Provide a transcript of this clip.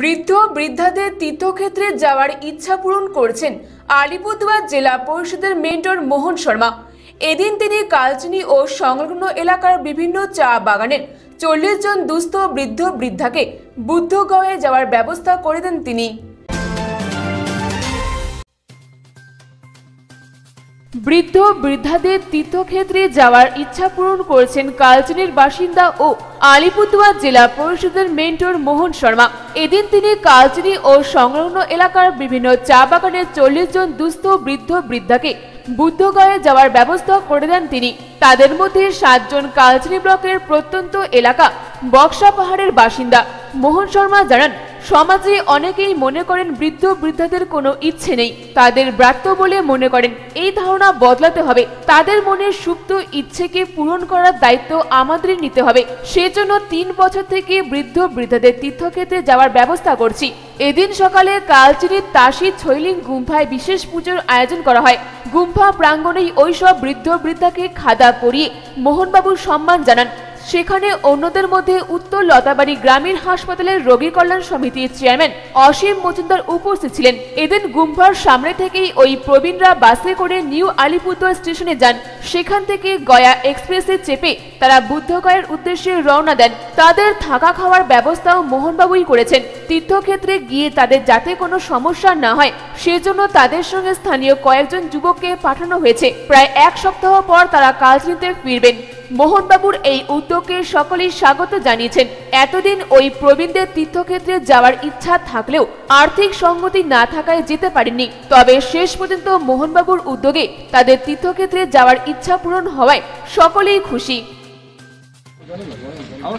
বৃদ্ধ বৃদ্ধাদের তীর্থক্ষেত্রে যাওয়ার ইচ্ছা পূরণ করছেন আলিপুরদুয়ার জেলা পরিষদের মেন্টর মোহন শর্মা। এদিন তিনি কালচিনি ও সংলগ্ন এলাকার বিভিন্ন চা বাগানের চল্লিশ জন দুস্থ বৃদ্ধ বৃদ্ধাকে বুদ্ধগয়ে যাওয়ার ব্যবস্থা করে দেন তিনি। বৃদ্ধ বৃদ্ধাদের তীর্থক্ষেত্রে যাওয়ার ইচ্ছা পূরণ করেছেন কালচিনির বাসিন্দা ও আলিপুরদুয়ার জেলা পরিষদের মেন্টর মোহন শর্মা। এদিন তিনি কালচিনি ও সংলগ্ন এলাকার বিভিন্ন চা বাগানের চল্লিশ জন দুস্থ বৃদ্ধ বৃদ্ধাকে বুদ্ধগয়ে যাওয়ার ব্যবস্থা করে দেন তিনি। তাদের মধ্যে সাতজন কালচিনি ব্লকের প্রত্যন্ত এলাকা বক্সা পাহাড়ের বাসিন্দা। মোহন শর্মা জানান সমাজে অনেকেই মনে করেন বৃদ্ধ বৃদ্ধাদের কোনো ইচ্ছে নেই। তাদের ব্রাত্য বলে মনে করেন, এই ধারণা বদলাতে হবে। তাদের মনের সুপ্ত ইচ্ছেকে পূরণ করার দায়িত্ব আমাদেরই নিতে হবে। সেজন্য তিন বছর থেকে বৃদ্ধ বৃদ্ধাদের তীর্থক্ষেত্রে যাওয়ার ব্যবস্থা করছি। এদিন সকালে কালচিরির তাসি ছৈলিং গুম্ফায় বিশেষ পুজোর আয়োজন করা হয়। গুম্ফা প্রাঙ্গণেই ওইসব বৃদ্ধ বৃদ্ধাকে খাদা পরিয়ে মোহনবাবুর সম্মান জানান। সেখানে অন্যদের মধ্যে উত্তর লতাবাড়ি গ্রামীণ হাসপাতালের রোগী কল্যাণ সমিতির চেয়ারম্যান অসীম মজুমদার উপস্থিত ছিলেন। এদিন গুম্ফার সামনে থেকেই ওই প্রবীণরা বাসে করে নিউ আলিপুরদুয়ার স্টেশনে যান। সেখান থেকে গয়া এক্সপ্রেসে চেপে তারা বুদ্ধগয়ের উদ্দেশ্যে রওনা দেন। তাদের থাকা খাওয়ার ব্যবস্থাও মোহনবাবুই করেছেন। তীর্থক্ষেত্রে গিয়ে তাদের যাতে কোনো সমস্যা না হয়, সেজন্য তাদের সঙ্গে স্থানীয় কয়েকজন যুবককে পাঠানো হয়েছে। প্রায় এক সপ্তাহ পর তারা কালচিনিতে ফিরবেন। মোহনবাবুর এই উদ্যোগকে সকলেই স্বাগত জানিয়েছেন। এতদিন ওই প্রবীণদের তীর্থক্ষেত্রে যাওয়ার ইচ্ছা থাকলেও আর্থিক সঙ্গতি না থাকায় যেতে পারেননি। তবে শেষ পর্যন্ত মোহনবাবুর উদ্যোগে তাদের তীর্থক্ষেত্রে যাওয়ার ইচ্ছা পূরণ হওয়ায় সকলেই খুশি। আমার।